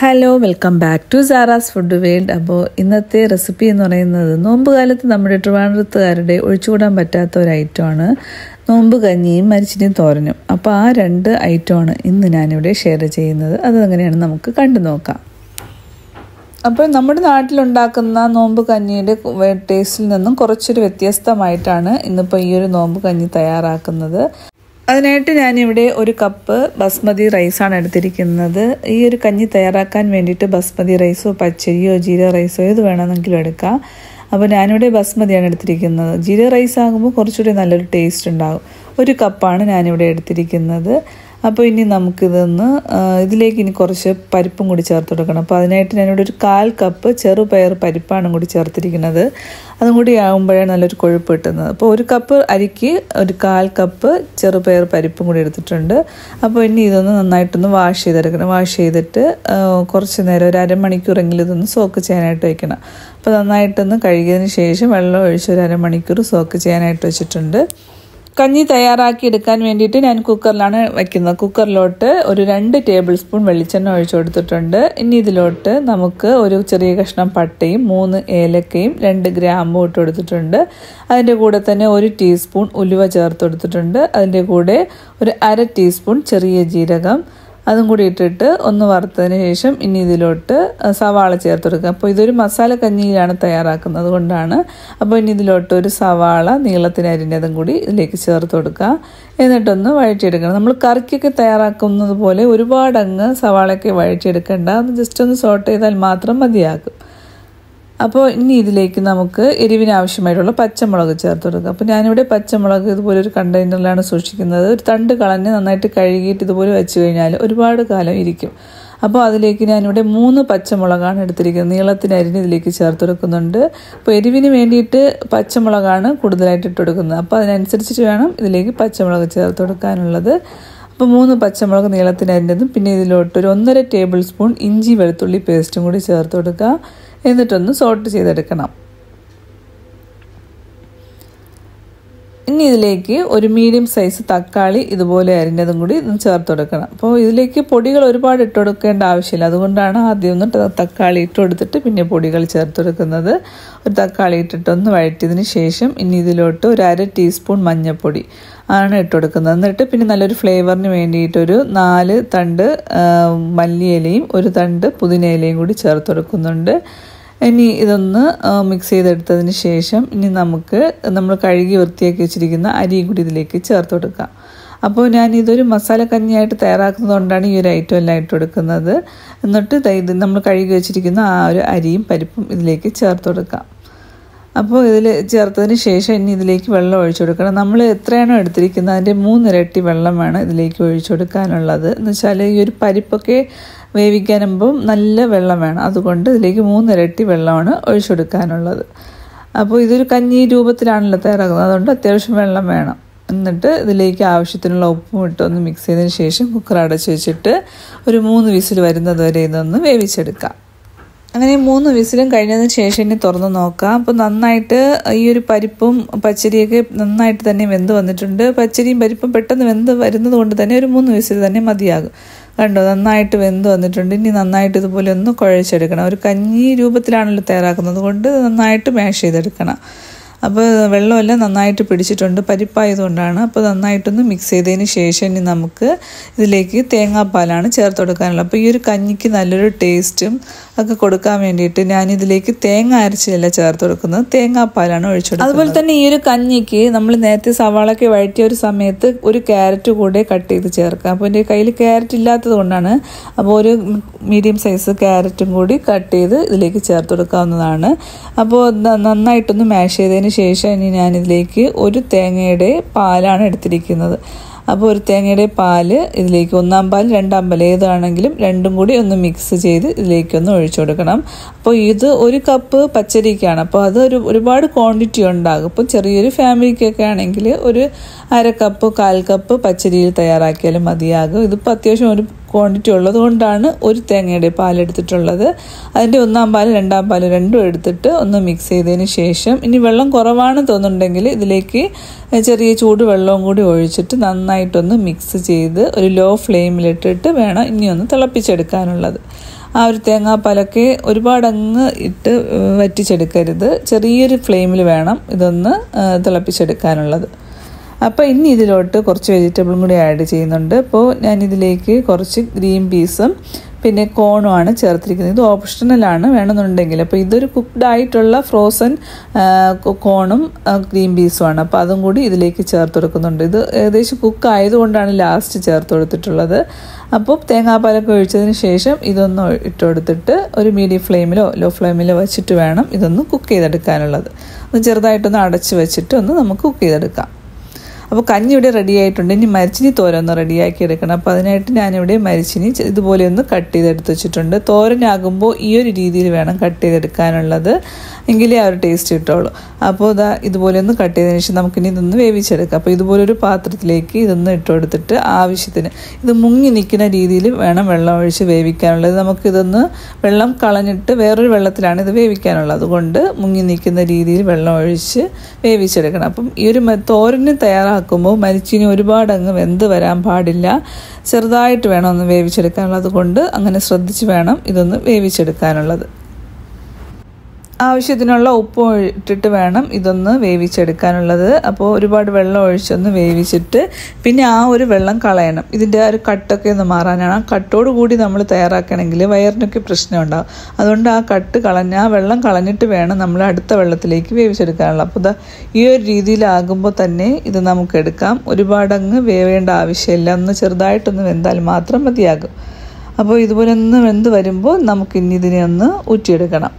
Hello welcome back to Sara's food world. അപ്പോൾ ഇന്നത്തെ recipe എന്ന് പറയുന്നത് നോമ്പ് കാലത്ത് നമ്മുടെ ട്രിവാൻഡ്രത്തുകാരുടെ ഒഴിച്ചുകൂടാൻ പറ്റാത്ത ഒരു ഐറ്റമാണ് നോമ്പ് കഞ്ഞിയും മരിച്ചിനും തോരനും. അപ്പോൾ ആ രണ്ട് ഐറ്റമാണ് ഇന്ന് ഞാനിവിടെ ഷെയർ ചെയ്യുന്നത്. അതെങ്ങനെയാണ് നമുക്ക് കണ്ടു നോക്കാം. അപ്പോൾ നമ്മുടെ നാട്ടിലുണ്ടാക്കുന്ന നോമ്പ് കഞ്ഞിയുടെ ടേസ്റ്റിൽ നിന്നും കുറച്ചൊരു വ്യത്യസ്തമായിട്ടാണ് ഇന്നിപ്പോൾ ഈ ഒരു നോമ്പ് കഞ്ഞി തയ്യാറാക്കുന്നത്. അതിനായിട്ട് ഞാനിവിടെ ഒരു കപ്പ് ബസ്മതി റൈസാണ് എടുത്തിരിക്കുന്നത്. ഈ ഒരു കഞ്ഞി തയ്യാറാക്കാൻ വേണ്ടിയിട്ട് ബസ്മതി റൈസോ പച്ചരിയോ ജീര റൈസോ ഏത് വേണമെന്നെങ്കിലും എടുക്കാം. അപ്പോൾ ഞാനിവിടെ ബസ്മതിയാണ് എടുത്തിരിക്കുന്നത്. ജീര റൈസ് ആകുമ്പോൾ കുറച്ചുകൂടി നല്ലൊരു ടേസ്റ്റ് ഉണ്ടാകും. ഒരു കപ്പാണ് ഞാനിവിടെ എടുത്തിരിക്കുന്നത്. അപ്പോൾ ഇനി നമുക്കിതൊന്ന് ഇതിലേക്ക് ഇനി കുറച്ച് പരിപ്പും കൂടി ചേർത്ത് കൊടുക്കണം. അപ്പോൾ അതിനായിട്ട് ഞാനിവിടെ ഒരു കാൽ കപ്പ് ചെറുപയർ പരിപ്പാണ് കൂടി ചേർത്തിരിക്കുന്നത്. അതും കൂടി ആകുമ്പോഴാണ് നല്ലൊരു കൊഴുപ്പ് കിട്ടുന്നത്. അപ്പോൾ ഒരു കപ്പ് അരിക്ക് ഒരു കാൽ കപ്പ് ചെറുപയർ പരിപ്പും കൂടി എടുത്തിട്ടുണ്ട്. അപ്പോൾ ഇനി ഇതൊന്ന് നന്നായിട്ടൊന്ന് വാഷ് ചെയ്തെടുക്കണം. വാഷ് ചെയ്തിട്ട് കുറച്ച് നേരം ഒരു അരമണിക്കൂറെങ്കിലും ഇതൊന്ന് സോക്ക് ചെയ്യാനായിട്ട് വയ്ക്കണം അപ്പോൾ നന്നായിട്ടൊന്ന് കഴുകിയതിന് ശേഷം വെള്ളം ഒഴിച്ച് ഒരു അരമണിക്കൂർ സോക്ക് ചെയ്യാനായിട്ട് വെച്ചിട്ടുണ്ട്. കഞ്ഞി തയ്യാറാക്കി എടുക്കാൻ വേണ്ടിയിട്ട് ഞാൻ കുക്കറിലാണ് വയ്ക്കുന്നത് കുക്കറിലോട്ട് ഒരു രണ്ട് ടേബിൾ സ്പൂൺ വെളിച്ചെണ്ണ ഒഴിച്ചു കൊടുത്തിട്ടുണ്ട്. ഇനി ഇതിലോട്ട് നമുക്ക് ഒരു ചെറിയ കഷ്ണം പട്ടയും മൂന്ന് ഏലക്കയും രണ്ട് ഗ്രാമ്പും ഇട്ട് കൊടുത്തിട്ടുണ്ട്. അതിന്റെ കൂടെ തന്നെ ഒരു ടീസ്പൂൺ ഉലുവ ചേർത്ത് കൊടുത്തിട്ടുണ്ട്. അതിന്റെ കൂടെ ഒരു അര ടീസ്പൂൺ ചെറിയ ജീരകം അതും കൂടി ഇട്ടിട്ട് ഒന്ന് വറുത്തതിന് ശേഷം ഇനി ഇതിലോട്ട് സവാള ചേർത്ത് കൊടുക്കുക അപ്പോൾ ഇതൊരു മസാല കഞ്ഞിയിലാണ് തയ്യാറാക്കുന്നത് കൊണ്ടാണ്. അപ്പോൾ ഇനി ഇതിലോട്ട് ഒരു സവാള നീളത്തിന് അരിഞ്ഞതും കൂടി ഇതിലേക്ക് ചേർത്ത് കൊടുക്കുക. എന്നിട്ടൊന്ന് വഴറ്റിയെടുക്കണം. നമ്മൾ കറിക്കൊക്കെ തയ്യാറാക്കുന്നത് പോലെ ഒരുപാടങ്ങ് സവാളയൊക്കെ വഴറ്റിയെടുക്കേണ്ട. ജസ്റ്റ് ഒന്ന് സോട്ട് ചെയ്താൽ മാത്രം മതിയാകും. അപ്പോൾ ഇനി ഇതിലേക്ക് നമുക്ക് എരിവിന് ആവശ്യമായിട്ടുള്ള പച്ചമുളക് ചേർത്ത് കൊടുക്കുക അപ്പോൾ ഞാനിവിടെ പച്ചമുളക് ഇതുപോലെ ഒരു കണ്ടെയ്നറിലാണ് സൂക്ഷിക്കുന്നത്. ഒരു തണ്ട് കളഞ്ഞ് നന്നായിട്ട് കഴുകിയിട്ട് ഇതുപോലെ വെച്ച് കഴിഞ്ഞാൽ ഒരുപാട് കാലം ഇരിക്കും. അപ്പോൾ അതിലേക്ക് ഞാനിവിടെ മൂന്ന് പച്ചമുളകാണ് എടുത്തിരിക്കുന്നത്. നീളത്തിന് അരിഞ്ഞ് ഇതിലേക്ക് ചേർത്ത് കൊടുക്കുന്നുണ്ട്. അപ്പോൾ എരിവിന് വേണ്ടിയിട്ട് പച്ചമുളകാണ് കൂടുതലായിട്ട് ഇട്ട് കൊടുക്കുന്നത്. അപ്പോൾ അതിനനുസരിച്ചിട്ട് വേണം ഇതിലേക്ക് പച്ചമുളക് ചേർത്ത് കൊടുക്കാനുള്ളത്. അപ്പോൾ മൂന്ന് പച്ചമുളക് നീളത്തിന് അരിഞ്ഞതും പിന്നെ ഇതിലോട്ട് ഒരു ഒന്നര ടേബിൾ സ്പൂൺ ഇഞ്ചി വെളുത്തുള്ളി പേസ്റ്റും കൂടി ചേർത്ത് കൊടുക്കുക എന്നിട്ടൊന്ന് സോട്ട് ചെയ്തെടുക്കണം. ഇനി ഇതിലേക്ക് ഒരു മീഡിയം സൈസ് തക്കാളി ഇതുപോലെ അരിഞ്ഞതും കൂടി ചേർത്ത് കൊടുക്കണം. അപ്പോൾ ഇതിലേക്ക് പൊടികൾ ഒരുപാട് ഇട്ട് കൊടുക്കേണ്ട ആവശ്യമില്ല. അതുകൊണ്ടാണ് ആദ്യം ഒന്ന് തക്കാളി ഇട്ട് കൊടുത്തിട്ട് പിന്നെ പൊടികൾ ചേർത്ത് കൊടുക്കുന്നത്. ഒരു തക്കാളി ഇട്ടിട്ടൊന്ന് വഴറ്റിയതിന് ശേഷം ഇനി ഇതിലോട്ട് ഒരു അര ടീസ്പൂൺ മഞ്ഞൾപ്പൊടി ആണ് ഇട്ട് കൊടുക്കുന്നത്. എന്നിട്ട് പിന്നെ നല്ലൊരു ഫ്ലേവറിന് വേണ്ടിയിട്ടൊരു നാല് തണ്ട് മല്ലിയിലയും ഒരു തണ്ട് പുതിനയിലയും കൂടി ചേർത്ത് കൊടുക്കുന്നുണ്ട്. ഇനി ഇതൊന്ന് മിക്സ് ചെയ്തെടുത്തതിന് ശേഷം ഇനി നമുക്ക് നമ്മൾ കഴുകി വൃത്തിയാക്കി വെച്ചിരിക്കുന്ന അരിയും കൂടി ഇതിലേക്ക് ചേർത്ത് കൊടുക്കാം. അപ്പോൾ ഞാൻ ഇതൊരു മസാല കഞ്ഞിയായിട്ട് തയ്യാറാക്കുന്നത് കൊണ്ടാണ് ഈ ഒരു ഐറ്റം എല്ലാം ഇട്ട് കൊടുക്കുന്നത്. എന്നിട്ട് ഇത് നമ്മൾ കഴുകി വെച്ചിരിക്കുന്ന ആ ഒരു അരിയും പരിപ്പും ഇതിലേക്ക് ചേർത്ത് കൊടുക്കാം. അപ്പോൾ ഇതിൽ ചേർത്തതിന് ശേഷം ഇനി ഇതിലേക്ക് വെള്ളം ഒഴിച്ചു കൊടുക്കണം. നമ്മൾ എത്രയാണോ എടുത്തിരിക്കുന്നത് അതിന്റെ മൂന്നിരട്ടി വെള്ളം വേണം ഇതിലേക്ക് ഒഴിച്ചു കൊടുക്കാനുള്ളത്. എന്ന് വെച്ചാൽ ഈ ഒരു പരിപ്പൊക്കെ വേവിക്കാനുമ്പം നല്ല വെള്ളം വേണം. അതുകൊണ്ട് ഇതിലേക്ക് മൂന്നിരട്ടി വെള്ളമാണ് ഒഴിച്ചെടുക്കാനുള്ളത്. അപ്പോൾ ഇതൊരു കഞ്ഞി രൂപത്തിലാണല്ലോ തയ്യാറാക്കുന്നത്. അതുകൊണ്ട് അത്യാവശ്യം വെള്ളം വേണം. എന്നിട്ട് ഇതിലേക്ക് ആവശ്യത്തിനുള്ള ഉപ്പും ഇട്ട് ഒന്ന് മിക്സ് ചെയ്തതിന് ശേഷം കുക്കർ അടച്ച് വെച്ചിട്ട് ഒരു മൂന്ന് വിസിൽ വരുന്നത് വരെ ഇതൊന്ന് വേവിച്ചെടുക്കാം. അങ്ങനെ മൂന്ന് വിസിലും കഴിഞ്ഞതിന് ശേഷം ഇനി തുറന്ന് നോക്കാം. അപ്പോൾ നന്നായിട്ട് ഈ ഒരു പരിപ്പും പച്ചരിയൊക്കെ നന്നായിട്ട് തന്നെ വെന്ത് വന്നിട്ടുണ്ട്. പച്ചരിയും പരിപ്പും പെട്ടെന്ന് വെന്ത് വരുന്നത് കൊണ്ട് തന്നെ ഒരു മൂന്ന് വിസിൽ തന്നെ മതിയാകും. കണ്ടോ? നന്നായിട്ട് വെന്ത് വന്നിട്ടുണ്ട്. ഇനി നന്നായിട്ട് ഇതുപോലെ ഒന്ന് കുഴച്ചെടുക്കണം. ഒരു കഞ്ഞി രൂപത്തിലാണല്ലോ തയ്യാറാക്കുന്നത് കൊണ്ട് നന്നായിട്ട് മാഷ് ചെയ്തെടുക്കണം. അപ്പോൾ വെള്ളമെല്ലാം നന്നായിട്ട് പിടിച്ചിട്ടുണ്ട് പരിപ്പായതുകൊണ്ടാണ്. അപ്പോൾ നന്നായിട്ടൊന്ന് മിക്സ് ചെയ്തതിന് ശേഷം ഇനി നമുക്ക് ഇതിലേക്ക് തേങ്ങാപ്പാലാണ് ചേർത്ത് കൊടുക്കാനുള്ളത്. അപ്പോൾ ഈ ഒരു കഞ്ഞിക്ക് നല്ലൊരു ടേസ്റ്റും ഒക്കെ കൊടുക്കാൻ വേണ്ടിയിട്ട് ഞാനിതിലേക്ക് തേങ്ങ അരച്ചിലല്ല ചേർത്ത് കൊടുക്കുന്നത് തേങ്ങാപ്പാലാണ് ഒഴിച്ചു കൊടുക്കുന്നത്. അതുപോലെ തന്നെ ഈ ഒരു കഞ്ഞിക്ക് നമ്മൾ നേരത്തെ സവാളൊക്കെ വഴറ്റിയ ഒരു സമയത്ത് ഒരു ക്യാരറ്റ് കൂടെ കട്ട് ചെയ്ത് ചേർക്കാം അപ്പോൾ എന്റെ കയ്യിൽ ക്യാരറ്റ് ഇല്ലാത്തത് കൊണ്ടാണ്. അപ്പോൾ ഒരു മീഡിയം സൈസ് ക്യാരറ്റും കൂടി കട്ട് ചെയ്ത് ഇതിലേക്ക് ചേർത്ത് കൊടുക്കാവുന്നതാണ്. അപ്പോൾ നന്നായിട്ടൊന്ന് മാഷ് ചെയ്തതിന് ശേഷം ഇനി ഞാനിതിലേക്ക് ഒരു തേങ്ങയുടെ പാലാണ് എടുത്തിരിക്കുന്നത്. അപ്പോൾ ഒരു തേങ്ങയുടെ പാൽ ഇതിലേക്ക് ഒന്നാം പാൽ രണ്ടാം പാൽ ഏതാണെങ്കിലും രണ്ടും കൂടി ഒന്ന് മിക്സ് ചെയ്ത് ഇതിലേക്കൊന്ന് ഒഴിച്ചു കൊടുക്കണം. അപ്പോൾ ഇത് ഒരു കപ്പ് പച്ചരിക്കാണ്. അപ്പോൾ അത് ഒരു ഒരുപാട് ക്വാണ്ടിറ്റി ഉണ്ടാകും. അപ്പോൾ ചെറിയൊരു ഫാമിലിക്കൊക്കെ ആണെങ്കിൽ ഒരു അര കപ്പ് കാൽ കപ്പ് പച്ചരിയിൽ തയ്യാറാക്കിയാലും മതിയാകും. ഇതിപ്പോൾ അത്യാവശ്യം ഒരു ക്വാണ്ടിറ്റി ഉള്ളത് കൊണ്ടാണ് ഒരു തേങ്ങയുടെ പാലെടുത്തിട്ടുള്ളത് അതിന്റെ ഒന്നാം പാൽ രണ്ടാം പാൽ രണ്ടും എടുത്തിട്ട് ഒന്ന് മിക്സ് ചെയ്തതിന് ശേഷം ഇനി വെള്ളം കുറവാണ് തോന്നുന്നുണ്ടെങ്കിൽ ഇതിലേക്ക് ചെറിയ ചൂട് വെള്ളവും കൂടി ഒഴിച്ചിട്ട് നന്നായിട്ടൊന്ന് മിക്സ് ചെയ്ത് ഒരു ലോ ഫ്ലെയിമിലിട്ടിട്ട് വേണം ഇനി ഒന്ന് തിളപ്പിച്ചെടുക്കാനുള്ളത്. ആ ഒരു തേങ്ങാപ്പാലൊക്കെ ഒരുപാടങ്ങ് ഇട്ട് വറ്റിച്ചെടുക്കരുത്. ചെറിയൊരു ഫ്ലെയിമിൽ വേണം ഇതൊന്ന് തിളപ്പിച്ചെടുക്കാനുള്ളത്. അപ്പോൾ ഇനി ഇതിലോട്ട് കുറച്ച് വെജിറ്റബിളും കൂടി ആഡ് ചെയ്യുന്നുണ്ട്. അപ്പോൾ ഞാൻ ഇതിലേക്ക് കുറച്ച് ഗ്രീൻ പീസും പിന്നെ കോണുമാണ് ചേർത്തിരിക്കുന്നത്. ഇത് ഓപ്ഷണലാണ് വേണമെന്നുണ്ടെങ്കിൽ. അപ്പോൾ ഇതൊരു കുക്ക്ഡ് ആയിട്ടുള്ള ഫ്രോസൺ കോണും ഗ്രീൻ പീസുമാണ് അപ്പോൾ അതും കൂടി ഇതിലേക്ക് ചേർത്ത് കൊടുക്കുന്നുണ്ട്. ഇത് ഏകദേശം കുക്ക് ആയതുകൊണ്ടാണ് ലാസ്റ്റ് ചേർത്ത് കൊടുത്തിട്ടുള്ളത്. അപ്പോൾ തേങ്ങാപ്പാലൊക്കെ ഒഴിച്ചതിന് ശേഷം ഇതൊന്ന് ഇട്ട് കൊടുത്തിട്ട് ഒരു മീഡിയം ഫ്ലെയിമിലോ ലോ ഫ്ലെയിമിലോ വെച്ചിട്ട് വേണം ഇതൊന്ന് കുക്ക് ചെയ്തെടുക്കാനുള്ളത്. ഒന്ന് ചെറുതായിട്ടൊന്ന് അടച്ച് വെച്ചിട്ട് ഒന്ന് നമുക്ക് കുക്ക് ചെയ്തെടുക്കാം. അപ്പോൾ കഞ്ഞി ഇവിടെ റെഡി ആയിട്ടുണ്ട്. ഇനി മരിച്ചിനി തോരൻ ഒന്ന് റെഡിയാക്കി എടുക്കണം. അപ്പോൾ അതിനായിട്ട് ഞാനിവിടെ മരിച്ചിനി ഇതുപോലെ ഒന്ന് കട്ട് ചെയ്തെടുത്ത് വെച്ചിട്ടുണ്ട്. തോരനാകുമ്പോൾ ഈ ഒരു രീതിയിൽ വേണം കട്ട് ചെയ്തെടുക്കാനുള്ളത്. എങ്കിലേ ആ ഒരു ടേസ്റ്റ് കിട്ടുള്ളൂ. അപ്പോൾ ഇതാ ഇതുപോലെ ഒന്ന് കട്ട് ചെയ്തതിന് ശേഷം നമുക്കിനി ഇതൊന്ന് വേവിച്ചെടുക്കാം. അപ്പോൾ ഇതുപോലെ ഒരു പാത്രത്തിലേക്ക് ഇതൊന്ന് ഇട്ട് കൊടുത്തിട്ട് ആവശ്യത്തിന് ഇത് മുങ്ങി നിൽക്കുന്ന രീതിയിൽ വേണം വെള്ളം ഒഴിച്ച് വേവിക്കാനുള്ളത്. നമുക്കിതൊന്ന് വെള്ളം കളഞ്ഞിട്ട് വേറൊരു വെള്ളത്തിലാണ് ഇത് വേവിക്കാനുള്ളത്. അതുകൊണ്ട് മുങ്ങി നിൽക്കുന്ന രീതിയിൽ വെള്ളം ഒഴിച്ച് വേവിച്ചെടുക്കണം. അപ്പം ഈ ഒരു തോരന് തയ്യാറാക്കുമ്പോൾ മരിച്ചിനി ഒരുപാട് അങ്ങ് വെന്ത് വരാൻ പാടില്ല. ചെറുതായിട്ട് വേണം ഒന്ന് വേവിച്ചെടുക്കാനുള്ളത് കൊണ്ട് അങ്ങനെ ശ്രദ്ധിച്ച് വേണം ഇതൊന്ന് വേവിച്ചെടുക്കാനുള്ളത്. ആവശ്യത്തിനുള്ള ഉപ്പ് ഇട്ടിട്ട് വേണം ഇതൊന്ന് വേവിച്ചെടുക്കാനുള്ളത്. അപ്പോൾ ഒരുപാട് വെള്ളം ഒഴിച്ചൊന്ന് വേവിച്ചിട്ട് പിന്നെ ആ ഒരു വെള്ളം കളയണം. ഇതിന്റെ ആ ഒരു കട്ടൊക്കെ ഒന്ന് മാറാനാണ്. ആ കട്ടോട് കൂടി നമ്മൾ തയ്യാറാക്കണമെങ്കിൽ വയറിനൊക്കെ പ്രശ്നം ഉണ്ടാകും അതുകൊണ്ട് ആ കട്ട് കളഞ്ഞ് ആ വെള്ളം കളഞ്ഞിട്ട് വേണം നമ്മൾ അടുത്ത വെള്ളത്തിലേക്ക് വേവിച്ചെടുക്കാനുള്ള. അപ്പോൾ ഇതാ ഈ ഒരു രീതിയിലാകുമ്പോൾ തന്നെ ഇത് നമുക്ക് എടുക്കാം ഒരുപാടങ്ങ് വേവേണ്ട ആവശ്യമില്ല. ഒന്ന് ചെറുതായിട്ടൊന്ന് വെന്താൽ മാത്രം മതിയാകും. അപ്പോൾ ഇതുപോലെ ഒന്ന് വെന്ത് വരുമ്പോൾ നമുക്ക് ഇനി ഇതിനെ ഒന്ന് ഊറ്റിയെടുക്കണം.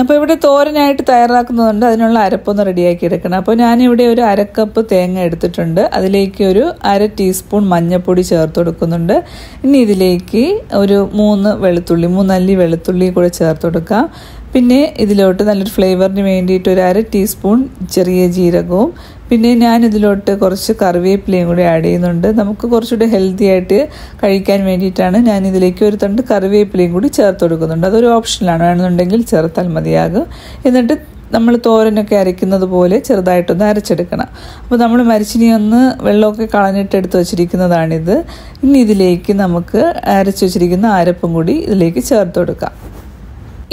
അപ്പോൾ ഇവിടെ തോരനായിട്ട് തയ്യാറാക്കുന്നതുകൊണ്ട് അതിനുള്ള അരപ്പൊന്ന് റെഡിയാക്കി എടുക്കണം അപ്പോൾ ഞാനിവിടെ ഒരു അരക്കപ്പ് തേങ്ങ എടുത്തിട്ടുണ്ട്. അതിലേക്ക് ഒരു അര ടീസ്പൂൺ മഞ്ഞൾപ്പൊടി ചേർത്ത് കൊടുക്കുന്നുണ്ട്. ഇനി ഇതിലേക്ക് ഒരു മൂന്ന് വെളുത്തുള്ളി മൂന്നല്ലി വെളുത്തുള്ളി കൂടെ ചേർത്ത് കൊടുക്കാം. പിന്നെ ഇതിലോട്ട് നല്ലൊരു ഫ്ലേവറിന് വേണ്ടിയിട്ട് ഒരു അര ടീസ്പൂൺ ചെറിയ ജീരകവും പിന്നെ ഞാൻ ഇതിലോട്ട് കുറച്ച് കറിവേപ്പിലയും കൂടി ആഡ് ചെയ്യുന്നുണ്ട്. നമുക്ക് കുറച്ചുകൂടി ഹെൽത്തി ആയിട്ട് കഴിക്കാൻ വേണ്ടിയിട്ടാണ് ഞാൻ ഇതിലേക്ക് ഒരു തണ്ട് കറിവേപ്പിലയും കൂടി ചേർത്ത് കൊടുക്കുന്നുണ്ട്. അതൊരു ഓപ്ഷനിലാണ് വേണമെന്നുണ്ടെങ്കിൽ ചേർത്താൽ മതിയാകും. എന്നിട്ട് നമ്മൾ തോരനൊക്കെ അരയ്ക്കുന്നത് പോലെ ചെറുതായിട്ടൊന്ന് അരച്ചെടുക്കണം. അപ്പോൾ നമ്മൾ മരിച്ചിനി ഒന്ന് വെള്ളമൊക്കെ കളഞ്ഞിട്ട് എടുത്ത് വെച്ചിരിക്കുന്നതാണിത്. ഇനി ഇതിലേക്ക് നമുക്ക് അരച്ച് വെച്ചിരിക്കുന്ന അരപ്പും കൂടി ഇതിലേക്ക് ചേർത്ത് കൊടുക്കാം.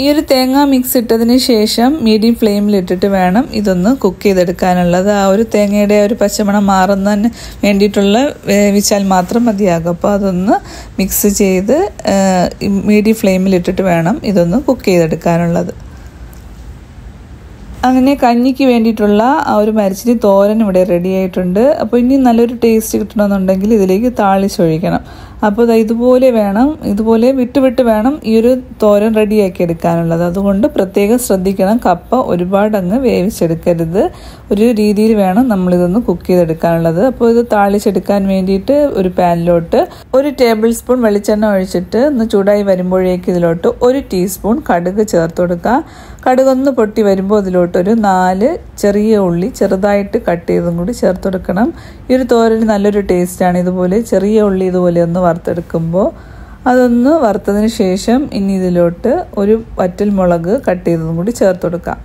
ഈ ഒരു തേങ്ങ മിക്സ് ഇട്ടതിന് ശേഷം മീഡിയം ഫ്ലെയിമിൽ ഇട്ടിട്ട് വേണം ഇതൊന്ന് കുക്ക് ചെയ്തെടുക്കാനുള്ളത്. ആ ഒരു തേങ്ങയുടെ ഒരു പച്ചമണം മാറുന്നതിന് വേണ്ടിയിട്ടുള്ള വേവിച്ചാൽ മാത്രം മതിയാകും. അപ്പോൾ അതൊന്ന് മിക്സ് ചെയ്ത് മീഡിയം ഫ്ലെയിമിൽ ഇട്ടിട്ട് വേണം ഇതൊന്ന് കുക്ക് ചെയ്തെടുക്കാനുള്ളത്. അങ്ങനെ കഞ്ഞിക്ക് വേണ്ടിയിട്ടുള്ള ആ ഒരു മരിച്ചിരി തോരൻ ഇവിടെ റെഡി ആയിട്ടുണ്ട്. അപ്പോൾ ഇനി നല്ലൊരു ടേസ്റ്റ് കിട്ടണമെന്നുണ്ടെങ്കിൽ ഇതിലേക്ക് താളിച്ചൊഴിക്കണം. അപ്പോൾ ഇതുപോലെ വേണം ഇതുപോലെ വിട്ട് വിട്ട് വേണം ഈ ഒരു തോരൻ റെഡിയാക്കി എടുക്കാനുള്ളത് അതുകൊണ്ട് പ്രത്യേകം ശ്രദ്ധിക്കണം കപ്പ ഒരുപാട് അങ്ങ് വേവിച്ചെടുക്കരുത്. ഒരു രീതിയിൽ വേണം നമ്മളിതൊന്ന് കുക്ക് ചെയ്തെടുക്കാനുള്ളത്. അപ്പോൾ ഇത് താളിച്ചെടുക്കാൻ വേണ്ടിയിട്ട് ഒരു പാനിലോട്ട് ഒരു ടേബിൾ സ്പൂൺ വെളിച്ചെണ്ണ ഒഴിച്ചിട്ട് ഒന്ന് ചൂടായി വരുമ്പോഴേക്ക് ഇതിലോട്ട് ഒരു ടീസ്പൂൺ കടുക് ചേർത്ത് കൊടുക്കുക. കടുകൊന്ന് പൊട്ടി വരുമ്പോൾ ഇതിലോട്ടൊരു നാല് ചെറിയ ഉള്ളി ചെറുതായിട്ട് കട്ട് ചെയ്തും കൂടി ചേർത്ത് കൊടുക്കണം. ഈ ഒരു തോരന് നല്ലൊരു ടേസ്റ്റാണ്. ഇതുപോലെ ചെറിയ ഉള്ളി ഇതുപോലെ ഒന്ന് വറുത്തെടുക്കുമ്പോൾ അതൊന്ന് വറുത്തതിന് ശേഷം ഇനി ഇതിലോട്ട് ഒരു വറ്റൽ മുളക് കട്ട് ചെയ്തതും കൂടി ചേർത്ത് കൊടുക്കാം.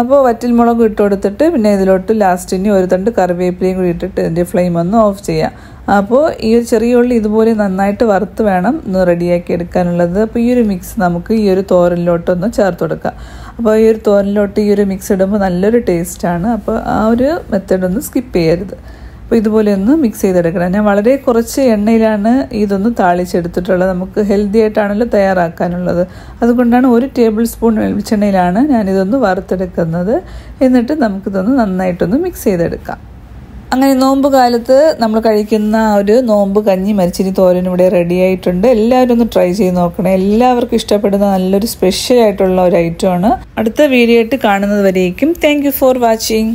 അപ്പോൾ വറ്റൽ മുളക് ഇട്ട് കൊടുത്തിട്ട് പിന്നെ ഇതിലോട്ട് ഇനി ഒരു തണ്ട് കറിവേപ്പിലയും കൂടി ഇട്ടിട്ട് ഇതിന്റെ ഫ്ലെയിം ഒന്ന് ഓഫ് ചെയ്യാം. അപ്പോൾ ഈ ഒരു ചെറിയ ഉള്ളി ഇതുപോലെ നന്നായിട്ട് വറുത്ത് വേണം ഒന്ന് റെഡിയാക്കി എടുക്കാനുള്ളത്. അപ്പോൾ ഈ ഒരു മിക്സ് നമുക്ക് ഈ ഒരു തോരനിലോട്ടൊന്ന് ചേർത്ത് കൊടുക്കാം. അപ്പോൾ ഈ ഒരു തോരനിലോട്ട് ഈ ഒരു മിക്സ് ഇടുമ്പോൾ നല്ലൊരു ടേസ്റ്റാണ് അപ്പോൾ ആ ഒരു മെത്തേഡ് ഒന്ന് സ്കിപ്പ് ചെയ്യരുത്. അപ്പോൾ ഇതുപോലെ ഒന്ന് മിക്സ് ചെയ്തെടുക്കണം. ഞാൻ വളരെ കുറച്ച് എണ്ണയിലാണ് ഇതൊന്ന് താളിച്ചെടുത്തിട്ടുള്ളത്. നമുക്ക് ഹെൽത്തി ആയിട്ടാണല്ലോ തയ്യാറാക്കാനുള്ളത്. അതുകൊണ്ടാണ് ഒരു ടേബിൾ സ്പൂൺ വെളിച്ചെണ്ണയിലാണ് ഞാനിതൊന്ന് വറുത്തെടുക്കുന്നത്. എന്നിട്ട് നമുക്കിതൊന്ന് നന്നായിട്ടൊന്ന് മിക്സ് ചെയ്തെടുക്കാം. അങ്ങനെ നോമ്പ് കാലത്ത് നമ്മൾ കഴിക്കുന്ന ഒരു നോമ്പ് കഞ്ഞി മരിച്ചിരി തോരൻ ഇവിടെ റെഡി ആയിട്ടുണ്ട്. എല്ലാവരും ഒന്ന് ട്രൈ ചെയ്ത് നോക്കണേ. എല്ലാവർക്കും ഇഷ്ടപ്പെടുന്ന നല്ലൊരു സ്പെഷ്യൽ ആയിട്ടുള്ള ഒരു ഐറ്റമാണ് അടുത്ത വീഡിയോ ആയിട്ട് കാണുന്നത് വരേക്കും. For watching